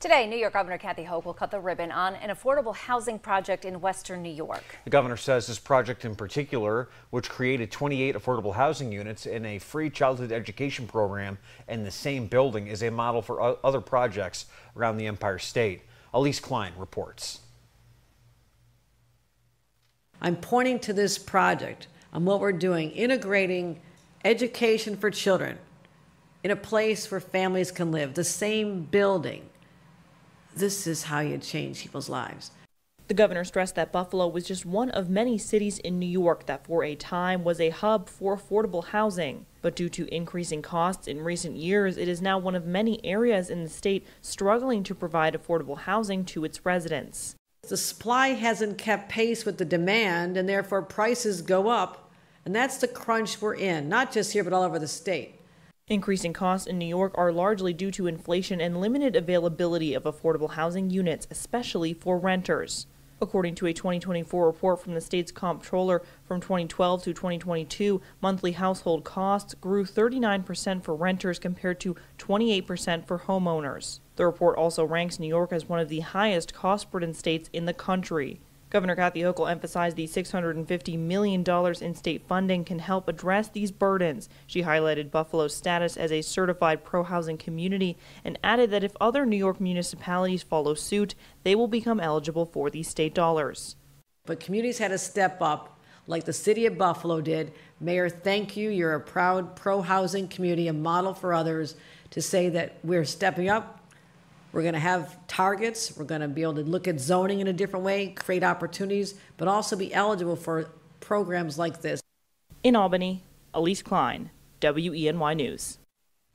Today, New York Governor Kathy Hochul will cut the ribbon on an affordable housing project in western New York. The governor says this project in particular, which created 28 affordable housing units and a free childhood education program in the same building, is a model for other projects around the Empire State. Elise Klein reports. I'm pointing to this project on what we're doing, integrating education for children in a place where families can live, the same building this is how you change people's lives. The governor stressed that Buffalo was just one of many cities in New York that for a time was a hub for affordable housing. But due to increasing costs in recent years, it is now one of many areas in the state struggling to provide affordable housing to its residents. The supply hasn't kept pace with the demand, and therefore prices go up. And that's the crunch we're in, not just here, but all over the state. Increasing costs in New York are largely due to inflation and limited availability of affordable housing units, especially for renters. According to a 2024 report from the state's comptroller, from 2012 to 2022, monthly household costs grew 39% for renters compared to 28% for homeowners. The report also ranks New York as one of the highest cost burden states in the country. Governor Kathy Hochul emphasized the $650 million in state funding can help address these burdens. She highlighted Buffalo's status as a certified pro housing community and added that if other New York municipalities follow suit, they will become eligible for these state dollars. But communities had to step up, like the city of Buffalo did. Mayor, thank you. You're a proud pro housing community, a model for others to say that we're stepping up we're going to have targets. We're going to be able to look at zoning in a different way, create opportunities, but also be eligible for programs like this. In Albany, Elise Klein, WENY News.